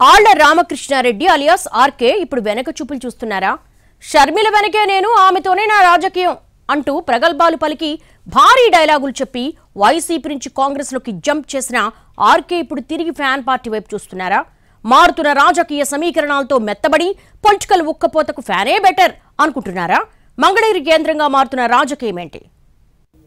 ఆళ్ళ Ramakrishna Reddy alias RK ఇప్పుడు వెనక చూపులు చూస్తున్నారా? షర్మిల వెనకే నేను ఆమెతోనే నా రాజకీయం అంటూ ప్రగల్భాలు పలికి భారీ డైలాగులు చెప్పి వైసీపీ నుంచి కాంగ్రెస్లోకి జంప్ చేసిన ఆర్కే ఇప్పుడు తిరిగి ఫ్యాన్ పార్టీ వైపు చూస్తున్నారా? మారుతున్న రాజకీయ సమీకరణాలతో మెత్తబడి పొలిటికల్ ఉక్కపోతకు ఫ్యానే బెటర్ అనుకుంటున్నారా? మంగళగిరి కేంద్రంగా మారుతున్న రాజకీయం ఏంటి?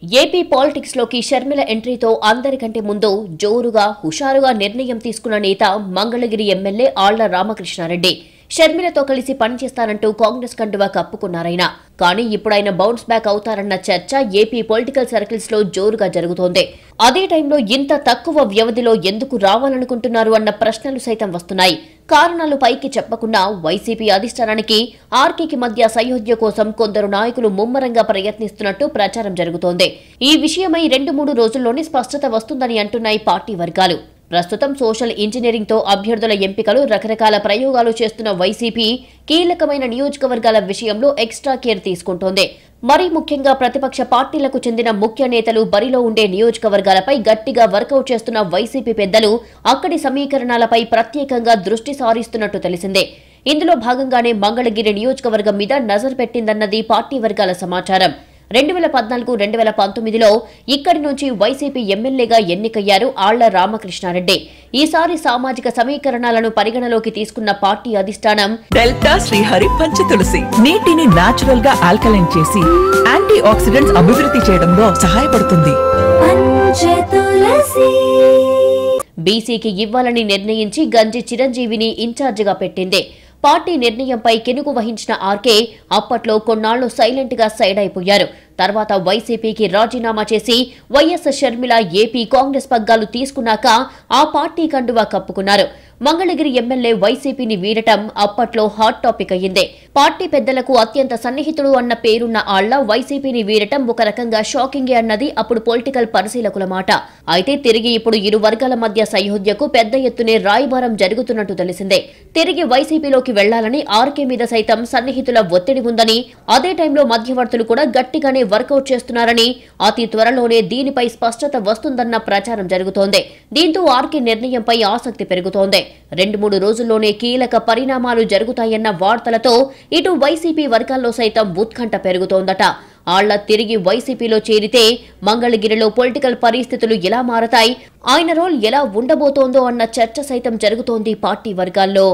ఏపీ పాలిటిక్స్లోకి షర్మిల ఎంట్రీతో అందరికంటే ముందు జోరుగా హుషారుగా నిర్ణయం తీసుకున్న నేత మంగళగిరి ఎమ్మెల్యే ఆళ్ళ రామకృష్ణారెడ్డి. షర్మిలతో కలిసి పనిచేస్తానంటూ కాంగ్రెస్ కండువా కప్పుకున్నారైనా కానీ ఇప్పుడు ఆయన బౌన్స్ బ్యాక్ అవుతారన్న చర్చ ఏపీ పొలిటికల్ సర్కిల్స్లో జోరుగా జరుగుతోంది. అదే టైంలో ఇంత తక్కువ వ్యవధిలో ఎందుకు రావాలనుకుంటున్నారు అన్న ప్రశ్నలు సైతం వస్తున్నాయి. కారణాలు పైకి చెప్పకుండా వైసీపీ అధిష్టానానికి ఆర్కేకి మధ్య సయోధ్య కోసం కొందరు నాయకులు ముమ్మరంగా ప్రయత్నిస్తున్నట్టు ప్రచారం జరుగుతోంది. ఈ విషయమై రెండు మూడు రోజుల్లోనే స్పష్టత వస్తుందని అంటున్నాయి పార్టీ వర్గాలు. ప్రస్తుతం సోషల్ ఇంజనీరింగ్తో అభ్యర్థుల ఎంపికలు రకరకాల ప్రయోగాలు చేస్తున్న వైసీపీ కీలకమైన నియోజకవర్గాల విషయంలో ఎక్స్ట్రా కేర్ తీసుకుంటోంది. మరీ ముఖ్యంగా ప్రతిపక్ష పార్టీలకు చెందిన ముఖ్య నేతలు బరిలో ఉండే నియోజకవర్గాలపై గట్టిగా వర్కౌట్ చేస్తున్న వైసీపీ పెద్దలు అక్కడి సమీకరణాలపై ప్రత్యేకంగా దృష్టి సారిస్తున్నట్టు తెలిసిందే. ఇందులో భాగంగానే మంగళగిరి నియోజకవర్గం మీద నజర్ పెట్టిందన్నది పార్టీ వర్గాల సమాచారం. రెండు వేల పద్నాలుగు రెండు వేల పంతొమ్మిదిలో ఇక్కడి నుంచి వైసీపీ ఎమ్మెల్యేగా ఎన్నికయ్యారు ఆళ్ళ రామకృష్ణారెడ్డి. ఈసారి సామాజిక సమీకరణాలను పరిగణలోకి తీసుకున్న పార్టీ అధిష్టానం డెల్టా శ్రీహరి పంచ తులసి. నీటిని నాచురల్గా ఆల్కలైన్ చేసి యాంటీ ఆక్సిడెంట్స్ అభివృద్ధి చేయడంలో సహాయపడుతుంది. పంచతులసి బీసీకి ఇవ్వాలని నిర్ణయించి గంజి చిరంజీవిని ఇన్ఛార్జిగా పెట్టింది. పార్టీ నిర్ణయంపై కెనుగు వహించిన ఆర్కే అప్పట్లో కొన్నాళ్ళు సైలెంట్గా సైడ్ అయిపోయారు. తర్వాత వైసీపీకి రాజీనామా చేసి వైఎస్ షర్మిల ఏపీ కాంగ్రెస్ పగ్గాలు తీసుకున్నాక ఆ పార్టీ కండువా కప్పుకున్నారు. మంగళగిరి ఎమ్మెల్యే వైసీపీని వీడటం అప్పట్లో హాట్ టాపిక్ అయ్యింది. పార్టీ పెద్దలకు అత్యంత సన్నిహితుడు అన్న పేరున్న ఆళ్ళ వైసీపీని వీడటం ఒక రకంగా షాకింగే అన్నది అప్పుడు పొలిటికల్ పరిశీలకుల మాట. అయితే తిరిగి ఇప్పుడు ఇరు వర్గాల మధ్య సయోధ్యకు పెద్ద ఎత్తునే రాయబారం జరుగుతున్నట్టు తెలిసిందే. తిరిగి వైసీపీలోకి వెళ్ళాలని ఆర్కే మీద సైతం సన్నిహితుల ఒత్తిడి ఉందని అదే టైంలో మధ్యవర్తులు కూడా గట్టిగానే వర్కౌట్ చేస్తున్నారని అతి త్వరలోనే దీనిపై స్పష్టత వస్తుందన్న ప్రచారం జరుగుతోంది. దీంతో ఆర్కే నిర్ణయంపై ఆసక్తి పెరుగుతోంది. రెండు మూడు రోజుల్లోనే కీలక పరిణామాలు జరుగుతాయన్న వార్తలతో ఇటు వైసీపీ వర్గాల్లో సైతం ఉత్కంఠ పెరుగుతోందట. ఆళ్ళ తిరిగి వైసీపీలో చేరితే మంగళగిరిలో పొలిటికల్ పరిస్థితులు ఎలా మారతాయి? ఆయన రోల్ ఎలా ఉండబోతోందో అన్న చర్చ సైతం జరుగుతోంది పార్టీ వర్గాల్లో.